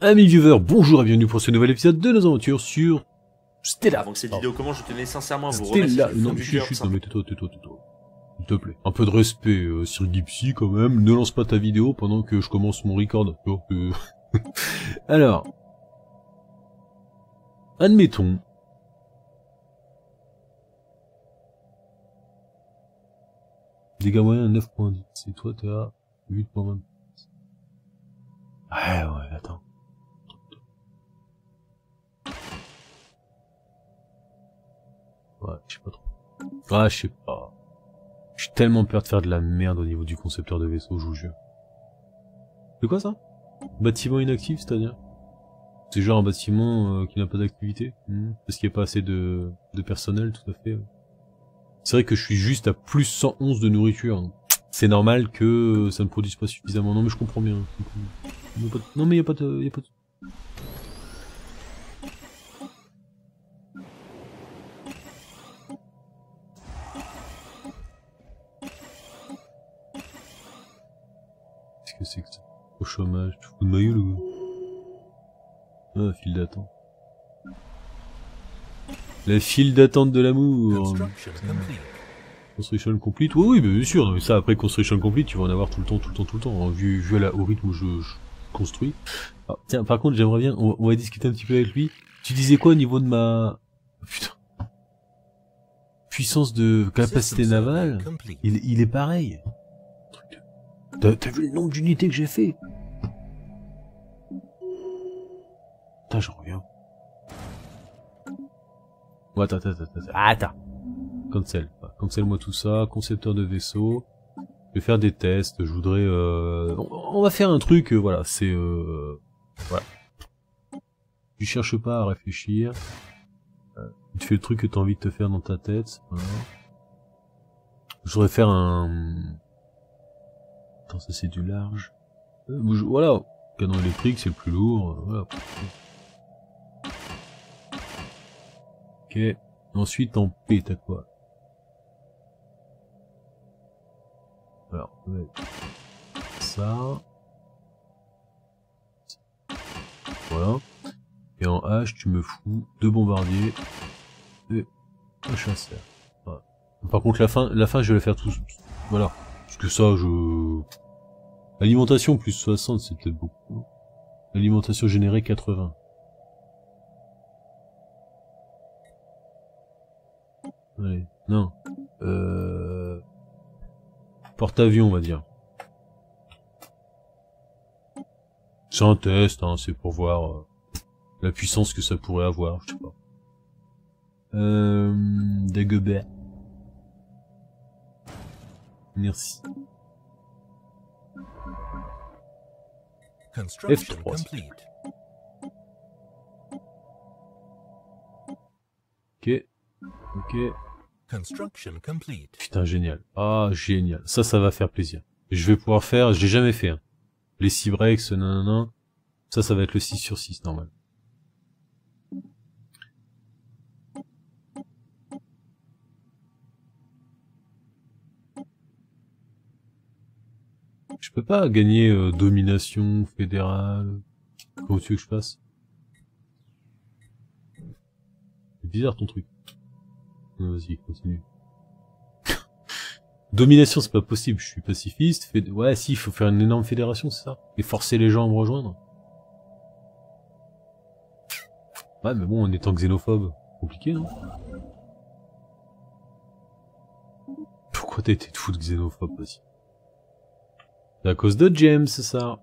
Amis viewers, bonjour et bienvenue pour ce nouvel épisode de nos aventures sur Stella. Avant que cette vidéo commence, je tenais sincèrement à vous Stella, remercier non, du chut, cœur. chut, non mais tais-toi, tais-toi, tais-toi. S'il te plaît. Un peu de respect euh, sur Gipsy quand même. Ne lance pas ta vidéo pendant que je commence mon record. euh. Alors. Admettons. Dégâts moyens 9.10. Et toi t'es à 8.20. Ouais, ouais, attends. Ouais, je sais pas trop. Ah, je sais pas. J'ai tellement peur de faire de la merde au niveau du concepteur de vaisseau, je vous jure. C'est quoi ça? Bâtiment inactif, c'est-à-dire? C'est genre un bâtiment euh, qui n'a pas d'activité? Hmm, Parce qu'il n'y a pas assez de, de personnel, tout à fait. C'est vrai que je suis juste à plus 111 de nourriture. donc C'est normal que ça ne produise pas suffisamment. Non mais je comprends bien. de- Non mais il n'y Y a pas de... file d'attente. La file d'attente de l'amour Construction complete. Oui, oui, bien sûr, non, mais ça après construction complete, tu vas en avoir tout le temps, tout le temps, tout le temps, hein, vu, vu à la, au rythme où je, je construis. Ah, tiens, par contre, j'aimerais bien, on, on va discuter un petit peu avec lui. Tu disais quoi au niveau de ma... Putain. Puissance de capacité navale il, il est pareil. T'as vu le nombre d'unités que j'ai fait? Putain, j'en reviens. Oh, attends, attends, attends, attends. Ah, attends. Cancel. Cancel-moi tout ça. Concepteur de vaisseau. Je vais faire des tests. Je voudrais... Euh... On, va faire un truc, euh, voilà, c'est... Euh... Voilà. Tu cherches pas à réfléchir. Tu fais le truc que t'as envie de te faire dans ta tête. Je voudrais faire un... Attends, ça c'est du large. Voilà. Canon électrique, c'est le plus lourd. Voilà. Ensuite, en P, t'as quoi Alors, ça. Voilà. Et en H, tu me fous deux bombardiers et un chasseur. Par contre, la fin, la fin, je vais la faire tout. Voilà. Parce que ça, je... Alimentation plus 60, c'est peut-être beaucoup. Alimentation générée 80. Allez, non. Euh... Porte-avions, on va dire. C'est un test, hein, c'est pour voir euh, la puissance que ça pourrait avoir, je sais pas. Euh... Dagobert. Merci. Construction F3. complete. Ok. Ok. Construction complete. Putain, génial. Ah, génial. Ça, ça va faire plaisir. Je vais pouvoir faire, je l'ai jamais fait, hein. Les 6 breaks, nanana. Ça, ça va être le 6 sur 6, normal. Je peux pas gagner euh, domination fédérale. Comment tu veux que je fasse? C'est bizarre ton truc. Vas-y, continue. Domination, c'est pas possible, je suis pacifiste. Ouais, si, il faut faire une énorme fédération, c'est ça Et forcer les gens à me rejoindre. Ouais, mais bon, en étant xénophobe, compliqué, non Pourquoi t'as été de fou de xénophobe, vas-y C'est à cause de James, c'est ça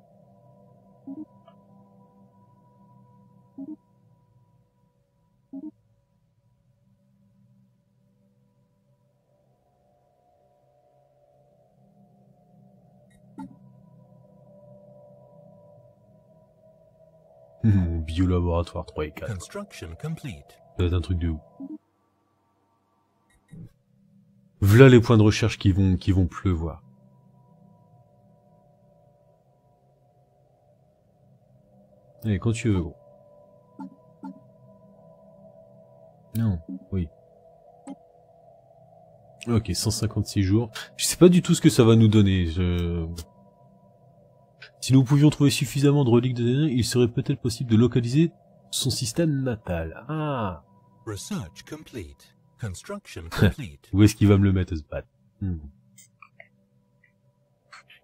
biolaboratoire 3 et 4. Construction complete. Ça va être un truc de ouf. V'là les points de recherche qui vont, qui vont pleuvoir. Allez, quand tu veux, gros. Non, oui. Ok, 156 jours. Je sais pas du tout ce que ça va nous donner. Je... Si nous pouvions trouver suffisamment de reliques de Dédain, il serait peut-être possible de localiser son système natal. Ah Research complete. Construction complete. Où est-ce qu'il va me le mettre, ce bat? Hmm.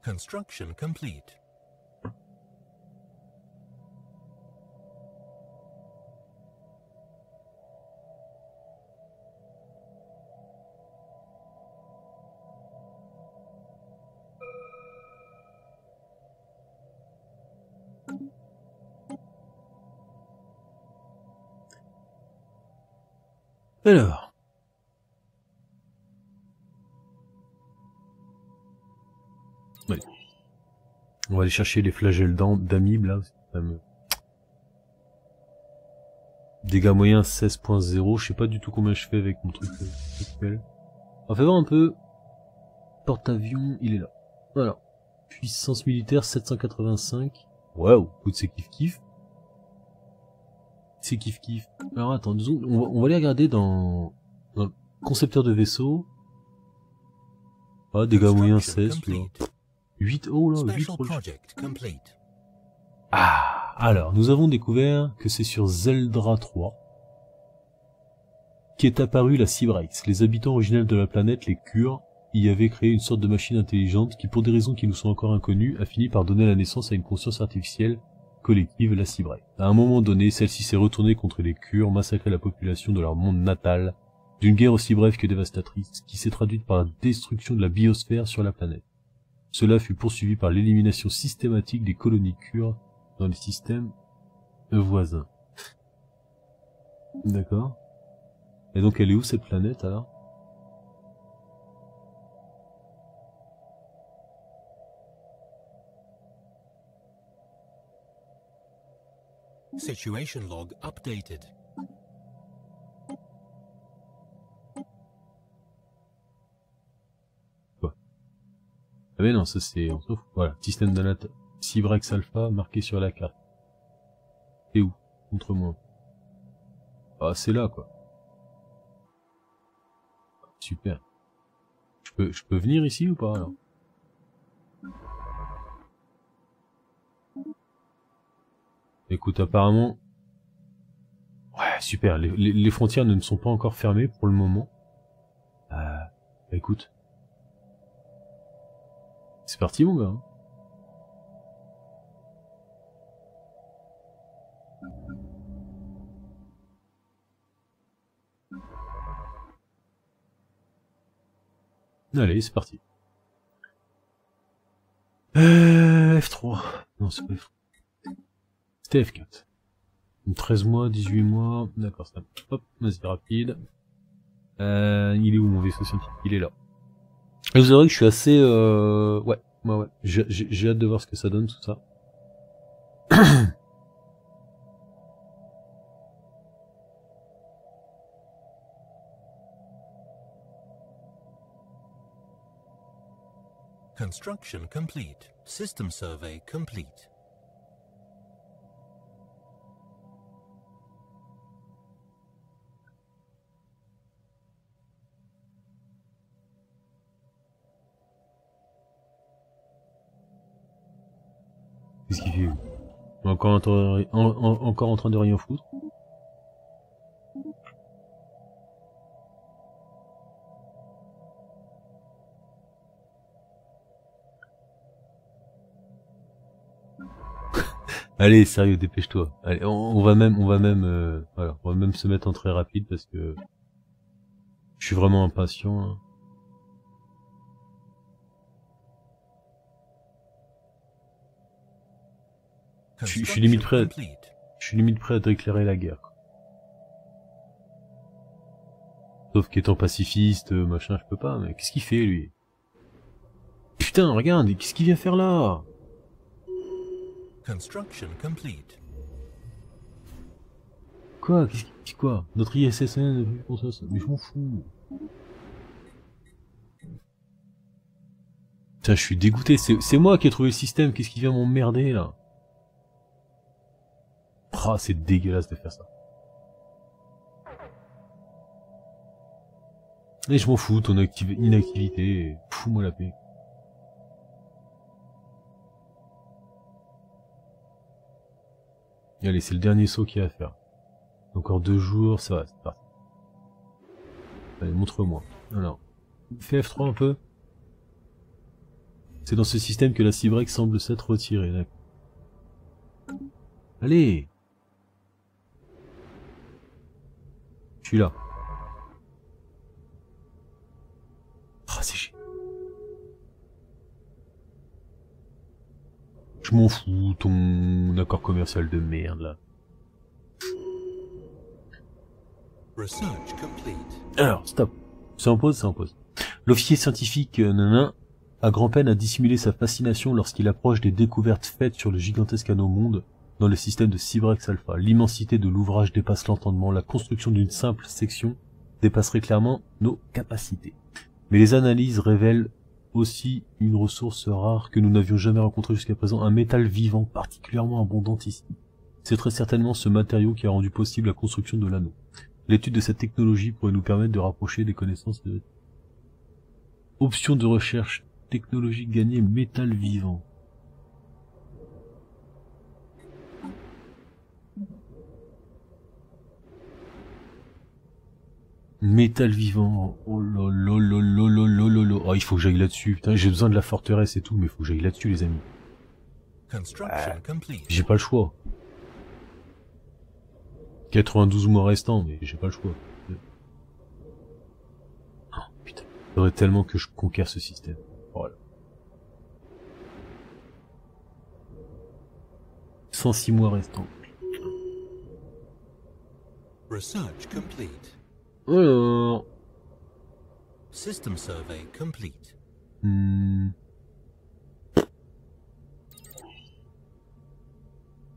Construction complete. Alors. Ouais. On va aller chercher les flagelles d'am- d'amibes là. ça me- Dégâts moyens 16.0. Je sais pas du tout combien je fais avec mon truc euh, actuel. On va voir un peu. Porte-avions, il est là. Voilà. Puissance militaire 785. Waouh, écoute c'est kiff kiff. C'est kiff kiff. Alors attends, deux secondes, on va, on va aller regarder dans, dans le concepteur de vaisseau. Ah, dégâts moyens 16, tu vois. complete. 8, oh là, 8 Special project complete. Ah, alors, nous avons découvert que c'est sur Zeldra 3 qu'est apparue la Cybrex. Les habitants originels de la planète, les Kurs, y avaient créé une sorte de machine intelligente qui, pour des raisons qui nous sont encore inconnues, a fini par donner la naissance à une conscience artificielle collective, la Cybrex. À un moment donné, celle-ci s'est retournée contre les Kurs, massacré la population de leur monde natal, d'une guerre aussi brève que dévastatrice, qui s'est traduite par la destruction de la biosphère sur la planète. Cela fut poursuivi par l'élimination systématique des colonies Kurs dans les systèmes voisins. D'accord? Et donc elle est où cette planète alors? Situation log updated. Ah mais non, ça c'est... on. Voilà, système de Cybrex Alpha marqué sur la carte. Et où? Contre moi. Ah c'est là quoi. Super. Je peux, je peux venir ici ou pas alors? Écoute, apparemment... Ouais, super. Les, les- les frontières ne sont pas encore fermées pour le moment. Euh, écoute. C'est parti mon gars. hein. Allez, c'est parti. Euh, F3. Non, c'est pas F3. C'était F4. 13 mois, 18 mois. D'accord, ça. Hop, vas-y, rapide. Euh, il est où mon vaisseau scientifique? Il est là. Et vous verrez que je suis assez... Euh... Ouais, ouais, ouais. J'ai hâte de voir ce que ça donne, tout ça. Construction complete. System survey complete. Qu'est-ce qu'il fait encore en, train- en- en- encore en train de rien foutre? Allez, sérieux, dépêche-toi. Allez, on, on va même, on va même, euh, voilà, on va même se mettre en très rapide parce que je suis vraiment impatient. hein. Je suis- je suis limite prêt. complete. Je suis limite prêt à déclarer la guerre. Sauf qu'étant pacifiste, euh, machin, je peux pas, mais qu'est-ce qu'il fait, lui? Putain, regarde, qu'est-ce qu'il vient faire là? Construction complete. Quoi? Qu'est-ce qu'il quoi? Notre ISSN, pour ça, ça- mais je m'en fous. Putain, je suis dégoûté, c'est c'est moi qui ai trouvé le système, qu'est-ce qui vient m'emmerder, là? Ah, c'est dégueulasse de faire ça. Et je m'en fous, ton activ- inactivité, fous-moi la paix. Allez, c'est le dernier saut qu'il y a à faire. Encore deux jours, ça va, c'est parti. Allez, montre-moi. Alors, fais F3 un peu. C'est dans ce système que la Cybrek semble s'être retirée. Allez Je suis là. Ah, c'est chiant. Je m'en fous, ton accord commercial de merde, là. Research complete. Alors, stop. C'est en pause, c'est en pause. L'officier scientifique euh, Nanin a grand-peine à dissimuler sa fascination lorsqu'il approche des découvertes faites sur le gigantesque anneau monde dans le système de Cybrex Alpha. L'immensité de l'ouvrage dépasse l'entendement. La construction d'une simple section dépasserait clairement nos capacités. Mais les analyses révèlent aussi une ressource rare que nous n'avions jamais rencontrée jusqu'à présent, un métal vivant particulièrement abondant ici. C'est très certainement ce matériau qui a rendu possible la construction de l'anneau. L'étude de cette technologie pourrait nous permettre de rapprocher des connaissances de... Option de recherche technologique gagnée métal vivant. Métal vivant. Oh là là là là là là là là. Oh, il faut que j'aille là-dessus. Putain, j'ai besoin de la forteresse et tout, mais il faut que j'aille là-dessus, les amis. Construction complete. J'ai pas le choix. 92 mois restants, mais j'ai pas le choix. Oh, putain. Il faudrait tellement que je conquière ce système. Voilà. 106 mois restants. Research complete. Alors... System survey complete. hmm.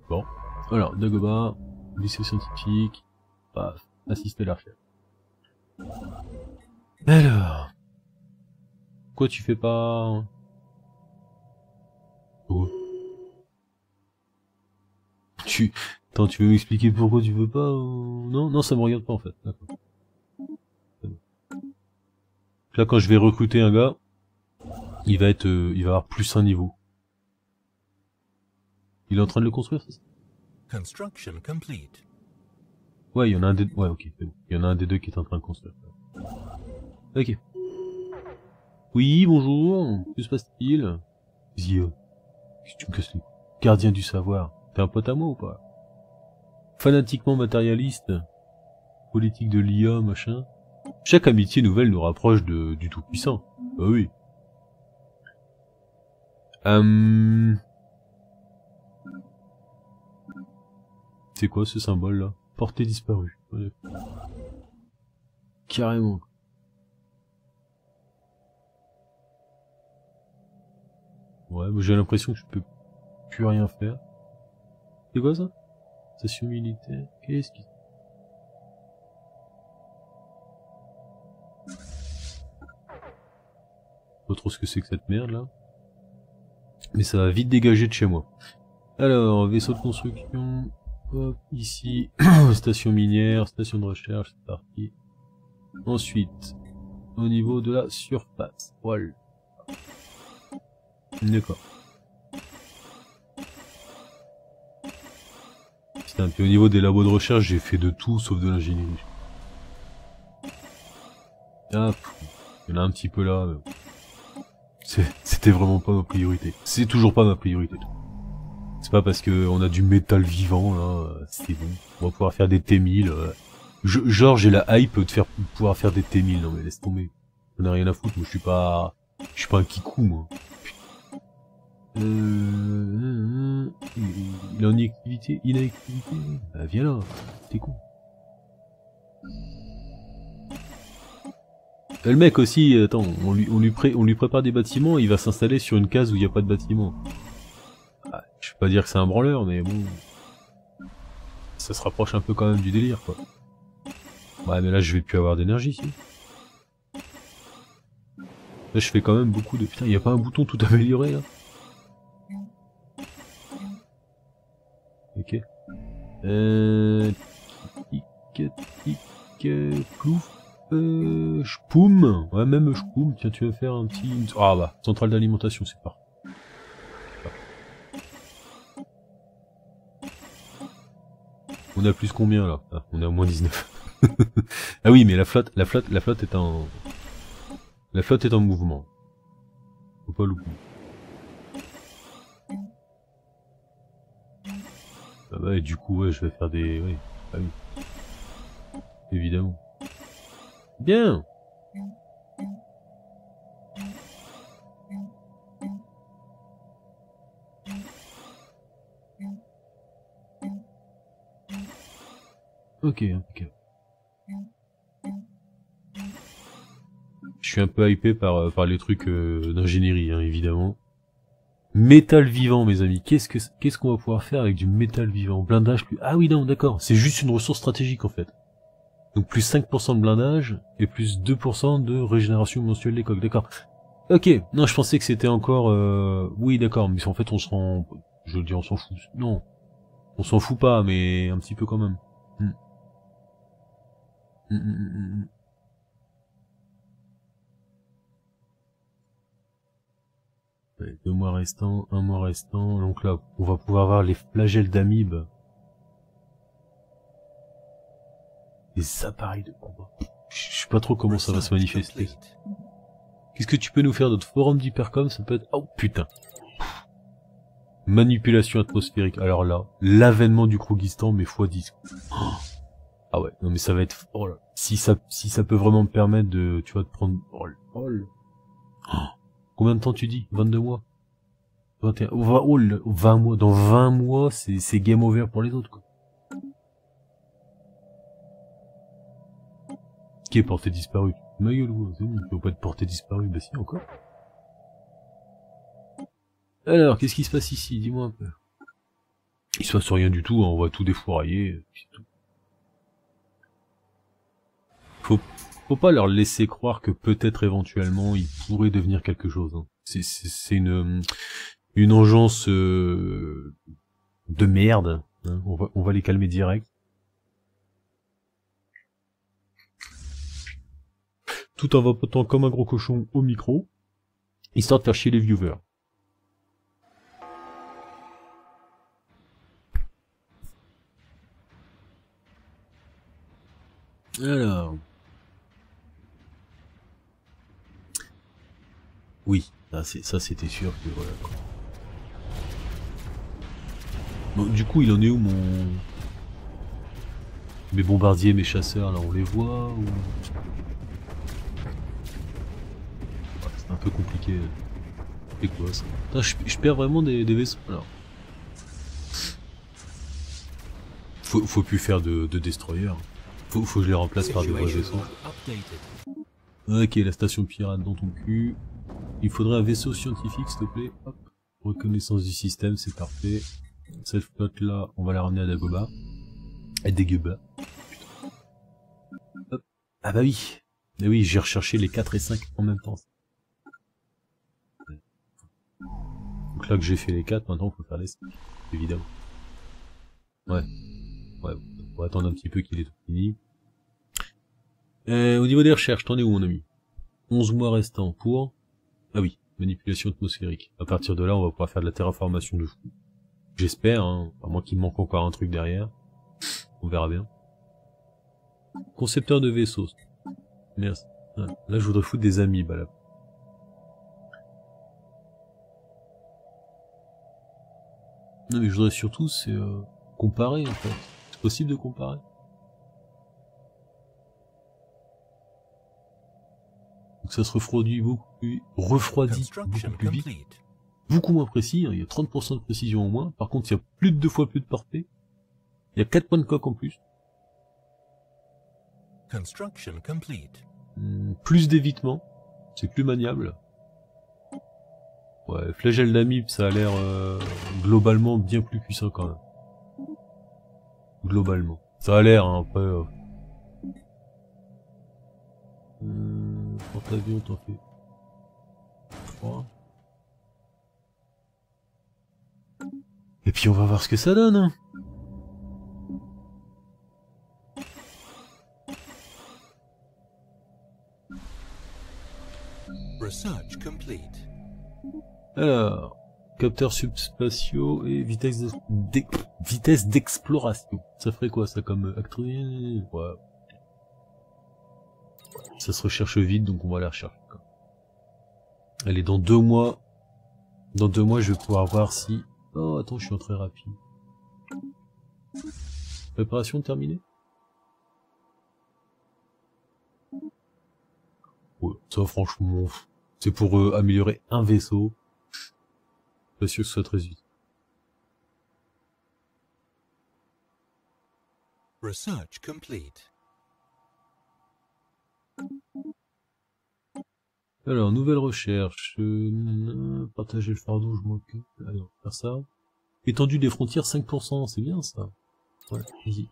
Bon. Alors, Dagoba, lycée scientifique, paf, assister à la recherche. Alors... Quoi tu fais pas... Oh. Tu... Attends, tu veux m'expliquer pourquoi tu veux pas Non, non, ça me regarde pas en fait. D'accord. Là, quand je vais recruter un gars, il va être, euh, il va avoir plus un niveau. Il est en train de le construire, c'est ça? Construction complete. Ouais, il y en a un des, ouais, ok, bon. Il y en a un des deux qui est en train de construire. Ok. Oui, bonjour. Que se passe-t-il? Zio. Tu me casses les... Gardien du savoir. T'es un pote à moi ou pas? Fanatiquement matérialiste. Politique de l'IA, machin. Chaque amitié nouvelle nous rapproche de, du Tout-Puissant. Bah oui. Hum... C'est quoi ce symbole là Portée disparue. Ouais. Carrément. Ouais, j'ai l'impression que je peux plus rien faire. C'est quoi ça? Station militaire. Qu'est-ce qui... Pas trop ce que c'est que cette merde là. Mais ça va vite dégager de chez moi. Alors, vaisseau de construction. Hop, ici. station minière, station de recherche, c'est parti. Ensuite, au niveau de la surface. Voilà. D'accord. Putain, puis au niveau des labos de recherche, j'ai fait de tout sauf de l'ingénierie. Ah, il y en a un petit peu là. C'était vraiment pas ma priorité. C'est toujours pas ma priorité. C'est pas parce que on a du métal vivant là, euh, c'est bon. On va pouvoir faire des T1000. euh. Je- genre j'ai la hype de faire pouvoir faire des T1000. Non mais laisse tomber. On a rien à foutre. Moi je suis pas, je suis pas un kikou moi. Euh, il est en inactivité, inactivité. Bah viens là, t'es con. Le mec aussi, attends, on lui, on lui, pré- on lui prépare des bâtiments, il va s'installer sur une case où il n'y a pas de bâtiment. Ah, je vais pas dire que c'est un branleur, mais bon, ça se rapproche un peu quand même du délire, quoi. Ouais, mais là, je vais plus avoir d'énergie, si. Là, je fais quand même beaucoup de... Putain, il y a pas un bouton tout amélioré, là Ok. Euh... Tic, tic, euh, plouf. Euh... Shpoum. Ouais, même Shpoum. Tiens, tu veux faire un petit... Ah bah, centrale d'alimentation, c'est parfait. On a plus combien là? Ah, On est à moins 19. ah oui, mais la flotte, la flotte, la flotte est en... La flotte est en mouvement. Faut pas louper. Ah bah et du coup ouais je vais faire des... Oui. Ah oui. Évidemment. Bien Ok, ok. Je suis un peu hypé par, euh, par les trucs euh, d'ingénierie, hein, évidemment. Métal vivant, mes amis. Qu'est-ce que qu'est-ce qu'on va pouvoir faire avec du métal vivant? Blindage plus... Ah oui, non, d'accord. C'est juste une ressource stratégique, en fait. Donc plus 5% de blindage et plus 2% de régénération mensuelle des coques. D'accord. Ok. Non, je pensais que c'était encore... Euh... Oui, d'accord. Mais en fait, on se rend... Je veux dire, on s'en fout. Non. On s'en fout pas, mais un petit peu quand même. Hmm. Hmm, hmm, deux mois restants, un mois restant. Donc là, on va pouvoir voir les flagelles d'amibes. Les appareils de combat. Je sais pas trop comment ça va se manifester. Qu'est-ce que tu peux nous faire d'autre? Forum d'hypercom, ça peut être... Oh putain Manipulation atmosphérique. Alors là, l'avènement du Krugistan, mais x10. Ah ouais, non mais ça va être... Oh là. Si ça, si ça peut vraiment me permettre de... Tu vois, de prendre... Oh, oh, Combien de temps tu dis? 22 mois? 21... Oh, 20 mois. Dans 20 mois, c'est game over pour les autres, quoi. Qui est porté disparu Ma c'est peut pas être porté disparu. Bah si, encore. Alors, qu'est-ce qui se passe ici? Dis-moi un peu. Il se passe rien du tout, hein, on va tout défourailler, tout. Faut faut pas leur laisser croire que peut-être éventuellement ils pourraient devenir quelque chose. Hein. C'est une une engeance euh, de merde. Hein. On, va, on va les calmer direct. Tout en vapotant comme un gros cochon au micro, histoire de faire chier les viewers. Alors... Oui, ça c'était sûr que voilà. Bon, du coup, il en est où mon mes bombardiers, mes chasseurs là, on les voit ou peu compliqué. C'est quoi ça je, perds vraiment des, vaisseaux alors. Faut, faut plus faire de, de destroyers. Faut, faut que je les remplace par des vrais vaisseaux. Ok, la station pirate dans ton cul. Il faudrait un vaisseau scientifique, s'il te plaît. Hop. Reconnaissance du système, c'est parfait. Cette flotte là, on va la ramener à Dagoba. À Dagoba. Hop. Ah bah oui. Mais oui, j'ai recherché les 4 et 5 en même temps. Donc là que j'ai fait les 4, maintenant peut faire les 5. Évidemment. Ouais. Ouais, on va attendre un petit peu qu'il ait tout fini. Euh, au niveau des recherches, t'en es où mon ami? 11 mois restants pour ah oui, manipulation atmosphérique. À partir de là, on va pouvoir faire de la terraformation de fou. J'espère, hein, à moins qu'il manque encore un truc derrière. On verra bien. Concepteur de vaisseaux. Merci. Là, je voudrais foutre des amis, bah là. Non, mais je voudrais surtout, c'est euh, comparer, en fait. C'est possible de comparer? Ça se refroidit beaucoup plus, refroidit beaucoup plus vite, beaucoup moins précis, hein, il y a 30% de précision au moins, par contre il y a plus de deux fois plus de portée, il y a 4 points de coque en plus. Hmm, plus d'évitement, c'est plus maniable. Ouais, flagelle d'amib, ça a l'air euh, globalement bien plus puissant quand même. Globalement. Ça a l'air, hein, après... Euh, euh, porte-avions, t'en fais 3. Et puis on va voir ce que ça donne. Hein. Research complete. Alors, capteurs subspatiaux et vitesse d'ex- d'ex- vitesse d'exploration. Ça ferait quoi ça comme actrice ouais. Ça se recherche vite donc on va la rechercher. quoi. Allez, dans deux mois, dans deux mois je vais pouvoir voir si... Oh attends, je suis en très rapide. Préparation terminée? Ouais, ça franchement, c'est pour euh, améliorer un vaisseau. Pas sûr que ce soit très utile. Research complete. Alors, nouvelle recherche. Euh, partager le fardeau, je m'occupe. Alors, faire ça. Étendue des frontières, 5%, c'est bien ça. Ouais, easy.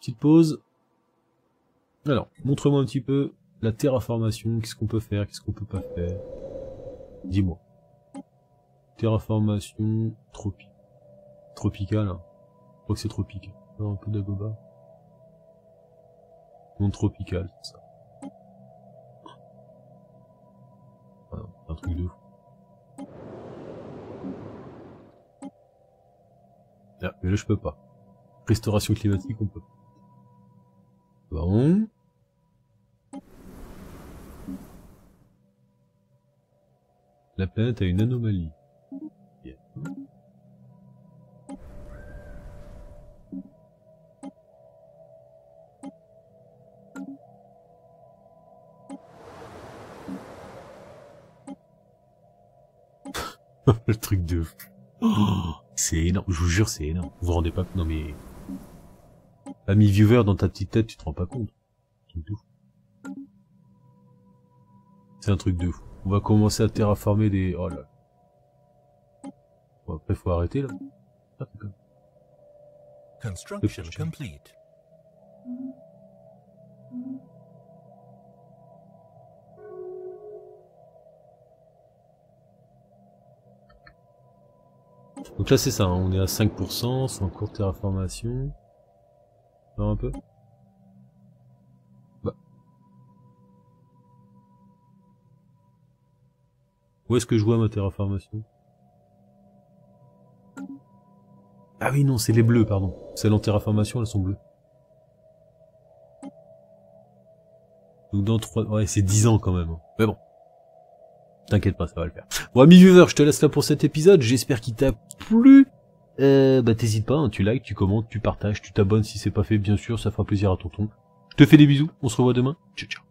Petite pause. Alors, montre-moi un petit peu la terraformation, qu'est-ce qu'on peut faire, qu'est-ce qu'on peut pas faire. Dis-moi. Terraformation tropique. Tropicale. hein. Je crois que c'est tropique. Un peu d'agoba. Non tropical, c'est ça. Ah un truc de fou. Ah, mais là je peux pas. Restauration climatique, on peut. Bon. La planète a une anomalie. Le truc de fou. Oh, c'est énorme, je vous jure, c'est énorme. Vous vous rendez pas Non mais... Ami viewer, dans ta petite tête, tu te rends pas compte. C'est un truc de fou. C'est un truc de fou. On va commencer à terraformer des... Oh là. Bon, après, faut arrêter, là. Ah, Construction. complete. Donc là, c'est ça, hein, on est à 5%, c'est en cours terraformation. Un peu Bah. Où est-ce que je vois ma terraformation? Ah oui, non, c'est les bleus, pardon. Celles en terraformation, elles sont bleues. Donc dans 3... Ouais, c'est 10 ans quand même. hein. Mais bon. T'inquiète pas, ça va le faire. Bon, ami viewer, je te laisse là pour cet épisode. J'espère qu'il t'a plu. Euh, bah t'hésites pas, hein, tu likes, tu commentes, tu partages, tu t'abonnes si c'est pas fait, bien sûr, ça fera plaisir à tonton. Je te fais des bisous, on se revoit demain. Ciao, ciao.